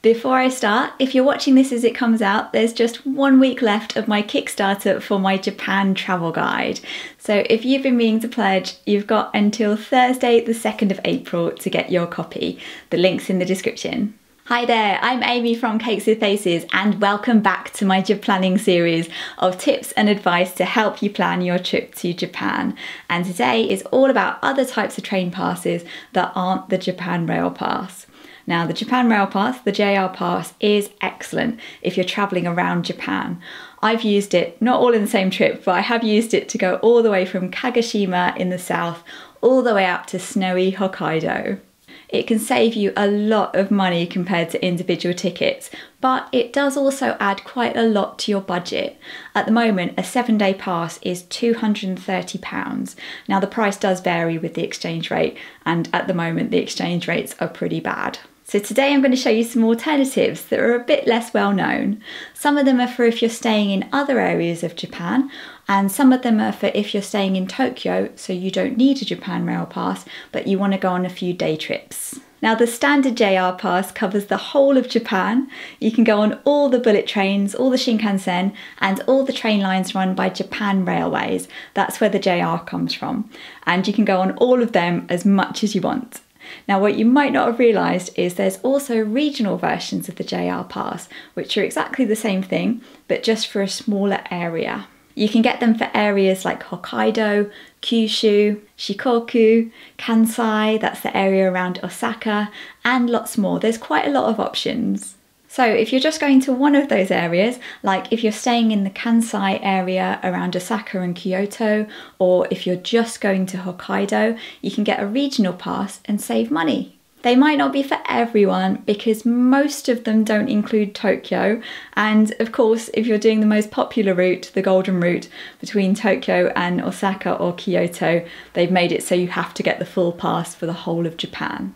Before I start, if you're watching this as it comes out, there's just one week left of my Kickstarter for my Japan travel guide. So if you've been meaning to pledge, you've got until Thursday, the 2nd of April to get your copy. The link's in the description. Hi there, I'm Amy from Cakes with Faces and welcome back to my Japlanning series of tips and advice to help you plan your trip to Japan. And today is all about other types of train passes that aren't the Japan Rail Pass. Now, the Japan Rail Pass, the JR Pass, is excellent if you're travelling around Japan. I've used it, not all in the same trip, but I have used it to go all the way from Kagoshima in the south all the way up to snowy Hokkaido. It can save you a lot of money compared to individual tickets, but it does also add quite a lot to your budget. At the moment, a seven day pass is £230. Now, the price does vary with the exchange rate, and at the moment, the exchange rates are pretty bad. So today I'm going to show you some alternatives that are a bit less well known. Some of them are for if you're staying in other areas of Japan and some of them are for if you're staying in Tokyo so you don't need a Japan Rail Pass but you want to go on a few day trips. Now the standard JR pass covers the whole of Japan. You can go on all the bullet trains, all the Shinkansen and all the train lines run by Japan Railways. That's where the JR comes from. And you can go on all of them as much as you want. Now, what you might not have realised is there's also regional versions of the JR Pass, which are exactly the same thing, but just for a smaller area. You can get them for areas like Hokkaido, Kyushu, Shikoku, Kansai, that's the area around Osaka, and lots more. There's quite a lot of options. So if you're just going to one of those areas, like if you're staying in the Kansai area around Osaka and Kyoto, or if you're just going to Hokkaido, you can get a regional pass and save money. They might not be for everyone because most of them don't include Tokyo. And of course, if you're doing the most popular route, the Golden Route between Tokyo and Osaka or Kyoto, they've made it so you have to get the full pass for the whole of Japan.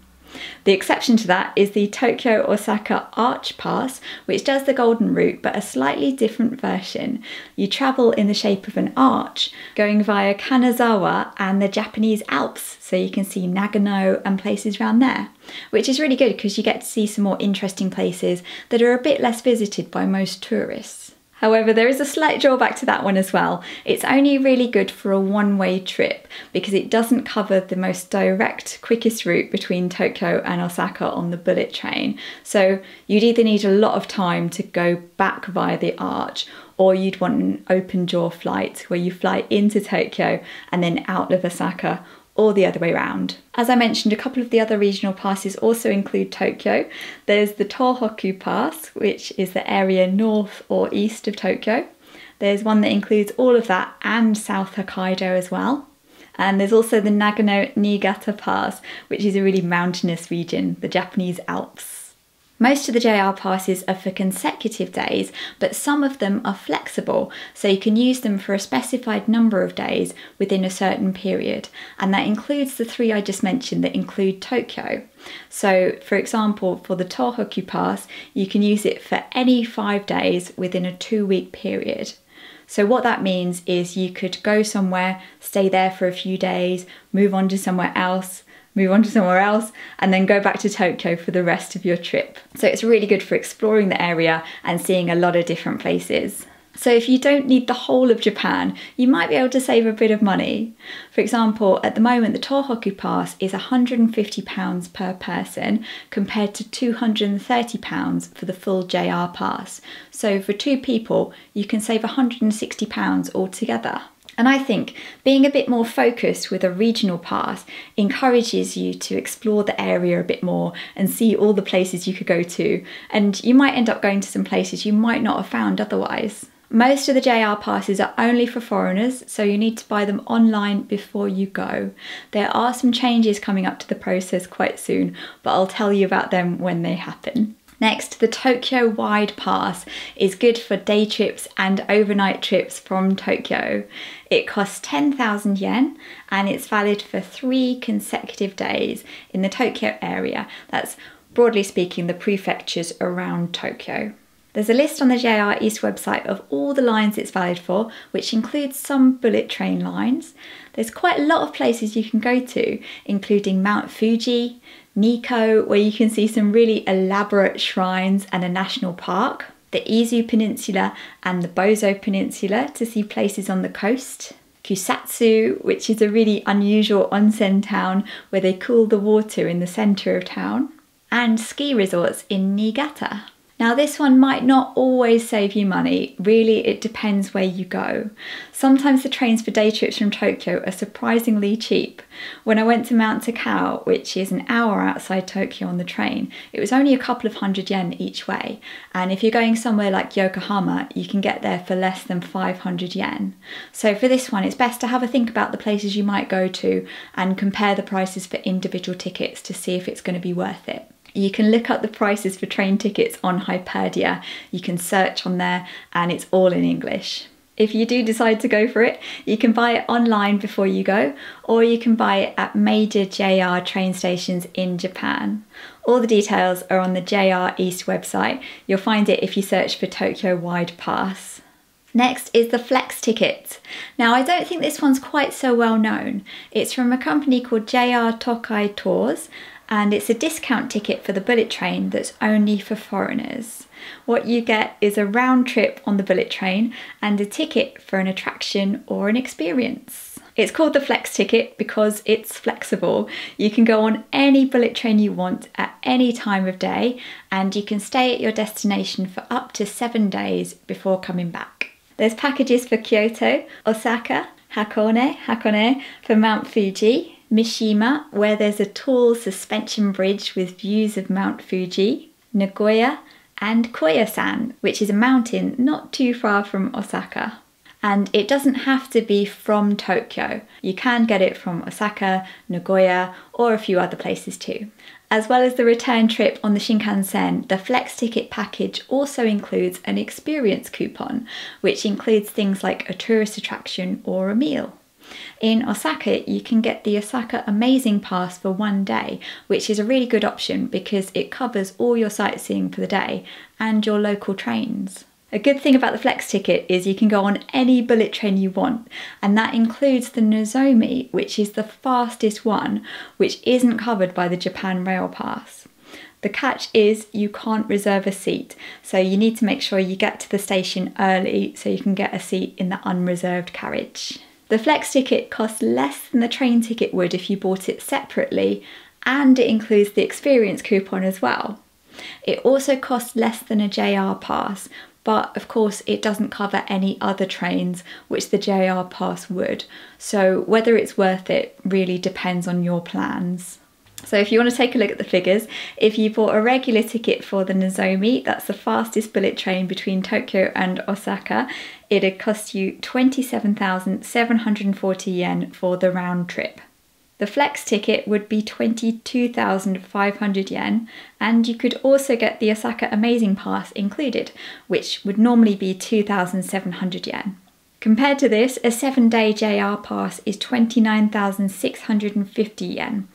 The exception to that is the Tokyo Osaka Arch Pass, which does the Golden Route but a slightly different version. You travel in the shape of an arch, going via Kanazawa and the Japanese Alps, so you can see Nagano and places around there, which is really good because you get to see some more interesting places that are a bit less visited by most tourists. However, there is a slight drawback to that one as well. It's only really good for a one-way trip because it doesn't cover the most direct, quickest route between Tokyo and Osaka on the bullet train. So you'd either need a lot of time to go back via the arch or you'd want an open jaw flight where you fly into Tokyo and then out of Osaka or the other way around. As I mentioned, a couple of the other regional passes also include Tokyo. There's the Tohoku Pass, which is the area north or east of Tokyo. There's one that includes all of that and South Hokkaido as well. And there's also the Nagano Niigata Pass, which is a really mountainous region, the Japanese Alps. Most of the JR passes are for consecutive days, but some of them are flexible, so you can use them for a specified number of days within a certain period, and that includes the three I just mentioned that include Tokyo. So, for example, for the Tohoku Pass, you can use it for any five days within a two week period. So, what that means is you could go somewhere, stay there for a few days, move on to somewhere else, move on to somewhere else, and then go back to Tokyo for the rest of your trip. So it's really good for exploring the area and seeing a lot of different places. So if you don't need the whole of Japan, you might be able to save a bit of money. For example, at the moment the Tohoku Pass is £150 per person compared to £230 for the full JR Pass. So for two people, you can save £160 altogether. And I think being a bit more focused with a regional pass encourages you to explore the area a bit more and see all the places you could go to. And you might end up going to some places you might not have found otherwise. Most of the JR passes are only for foreigners, so you need to buy them online before you go. There are some changes coming up to the process quite soon, but I'll tell you about them when they happen. Next, the Tokyo Wide Pass is good for day trips and overnight trips from Tokyo. It costs 10,000 yen and it's valid for three consecutive days in the Tokyo area. That's broadly speaking the prefectures around Tokyo. There's a list on the JR East website of all the lines it's valid for, which includes some bullet train lines. There's quite a lot of places you can go to, including Mount Fuji, Nikko, where you can see some really elaborate shrines and a national park, the Izu Peninsula and the Boso Peninsula to see places on the coast, Kusatsu, which is a really unusual onsen town where they cool the water in the centre of town, and ski resorts in Niigata. Now, this one might not always save you money, really, it depends where you go. Sometimes the trains for day trips from Tokyo are surprisingly cheap. When I went to Mount Takao, which is an hour outside Tokyo on the train, it was only a couple of hundred yen each way. And if you're going somewhere like Yokohama, you can get there for less than 500 yen. So, for this one, it's best to have a think about the places you might go to and compare the prices for individual tickets to see if it's going to be worth it. You can look up the prices for train tickets on Hyperdia. You can search on there and it's all in English. If you do decide to go for it, you can buy it online before you go, or you can buy it at major JR train stations in Japan. All the details are on the JR East website. You'll find it if you search for Tokyo Wide Pass. Next is the Flex Ticket. Now, I don't think this one's quite so well known. It's from a company called JR Tokai Tours, and it's a discount ticket for the bullet train that's only for foreigners. What you get is a round trip on the bullet train and a ticket for an attraction or an experience. It's called the Flex ticket because it's flexible. You can go on any bullet train you want at any time of day and you can stay at your destination for up to seven days before coming back. There's packages for Kyoto, Osaka, Hakone, Hakone for Mount Fuji, Mishima, where there's a tall suspension bridge with views of Mount Fuji, Nagoya, and Koyasan, which is a mountain not too far from Osaka. And it doesn't have to be from Tokyo. You can get it from Osaka, Nagoya, or a few other places too. As well as the return trip on the Shinkansen, the Flex Ticket package also includes an experience coupon, which includes things like a tourist attraction or a meal. In Osaka, you can get the Osaka Amazing Pass for one day, which is a really good option because it covers all your sightseeing for the day and your local trains. A good thing about the Flex ticket is you can go on any bullet train you want, and that includes the Nozomi, which is the fastest one, which isn't covered by the Japan Rail Pass. The catch is you can't reserve a seat, so you need to make sure you get to the station early so you can get a seat in the unreserved carriage. The Flex ticket costs less than the train ticket would if you bought it separately, and it includes the experience coupon as well. It also costs less than a JR pass, but of course it doesn't cover any other trains which the JR pass would. So whether it's worth it really depends on your plans. So if you want to take a look at the figures, if you bought a regular ticket for the Nozomi, that's the fastest bullet train between Tokyo and Osaka, it'd cost you 27,740 yen for the round trip. The flex ticket would be 22,500 yen, and you could also get the Osaka Amazing Pass included, which would normally be 2,700 yen. Compared to this, a 7 day JR pass is 29,650 yen,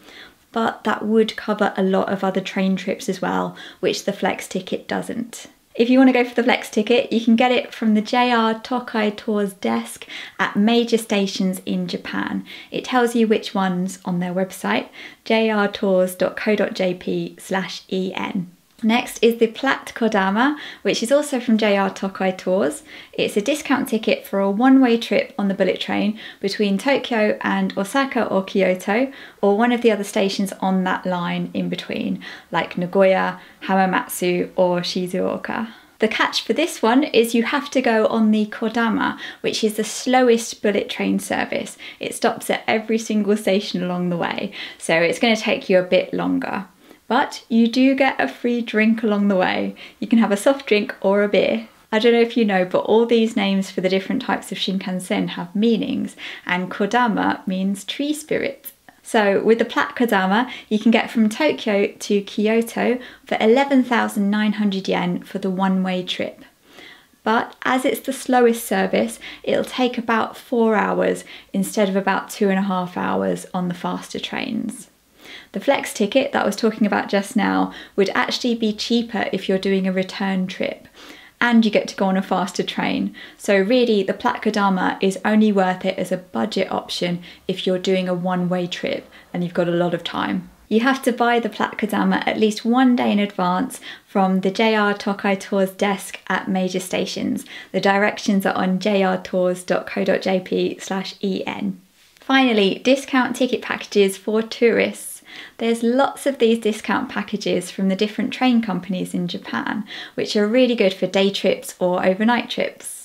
but that would cover a lot of other train trips as well, which the flex ticket doesn't. If you want to go for the flex ticket, you can get it from the JR Tokai Tours desk at major stations in Japan. It tells you which ones on their website, jrtours.co.jp/en. Next is the Platt Kodama, which is also from JR Tokai Tours. It's a discount ticket for a one way trip on the bullet train between Tokyo and Osaka or Kyoto, or one of the other stations on that line in between, like Nagoya, Hamamatsu, or Shizuoka. The catch for this one is you have to go on the Kodama, which is the slowest bullet train service. It stops at every single station along the way, so it's going to take you a bit longer. But you do get a free drink along the way. You can have a soft drink or a beer. I don't know if you know, but all these names for the different types of Shinkansen have meanings, and Kodama means tree spirit. So with the Platt Kodama, you can get from Tokyo to Kyoto for 11,900 yen for the one-way trip. But as it's the slowest service, it'll take about four hours instead of about two and a half hours on the faster trains. The flex ticket that I was talking about just now would actually be cheaper if you're doing a return trip. and you get to go on a faster train. So really the Platt Kodama is only worth it as a budget option if you're doing a one-way trip and you've got a lot of time. You have to buy the Platt Kodama at least one day in advance from the JR Tokai Tours desk at major stations. The directions are on jrtours.co.jp slash en. Finally, discount ticket packages for tourists. There's lots of these discount packages from the different train companies in Japan, which are really good for day trips or overnight trips.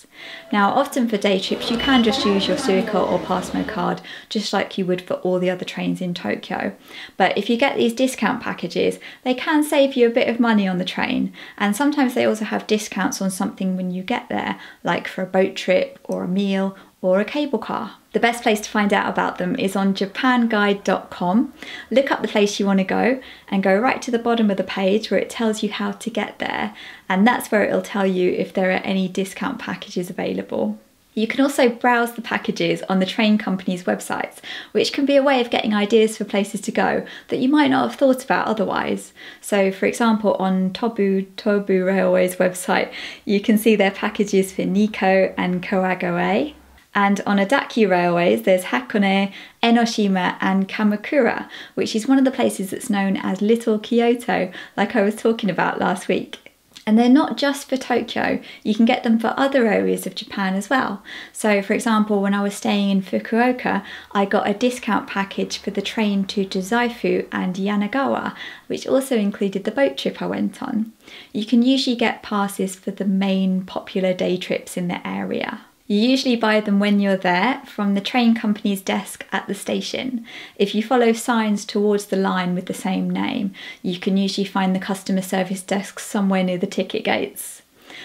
Now, often for day trips, you can just use your Suica or PASMO card, just like you would for all the other trains in Tokyo. But if you get these discount packages, they can save you a bit of money on the train. And sometimes they also have discounts on something when you get there, like for a boat trip or a meal or a cable car. The best place to find out about them is on japanguide.com. Look up the place you want to go and go right to the bottom of the page where it tells you how to get there, and that's where it'll tell you if there are any discount packages available. You can also browse the packages on the train company's websites, which can be a way of getting ideas for places to go that you might not have thought about otherwise. So, for example, on Tobu Tobu Railway's website, you can see their packages for Nikko and Kawagoe. And on Odakyu railways, there's Hakone, Enoshima, and Kamakura, which is one of the places that's known as Little Kyoto, like I was talking about last week. And they're not just for Tokyo, you can get them for other areas of Japan as well. So, for example, when I was staying in Fukuoka, I got a discount package for the train to Dazaifu and Yanagawa, which also included the boat trip I went on. You can usually get passes for the main popular day trips in the area. You usually buy them when you're there from the train company's desk at the station. If you follow signs towards the line with the same name, you can usually find the customer service desk somewhere near the ticket gates.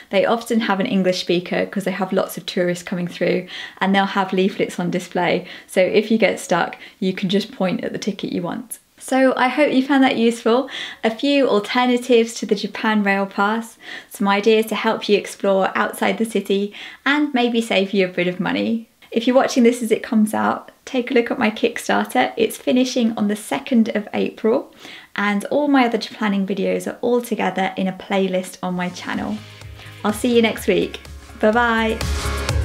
They often have an English speaker because they have lots of tourists coming through and they'll have leaflets on display. So if you get stuck, you can just point at the ticket you want. So I hope you found that useful. A few alternatives to the Japan Rail Pass, some ideas to help you explore outside the city, and maybe save you a bit of money. If you're watching this as it comes out, take a look at my Kickstarter. It's finishing on the 2nd of April, and all my other planning videos are all together in a playlist on my channel. I'll see you next week. Bye bye.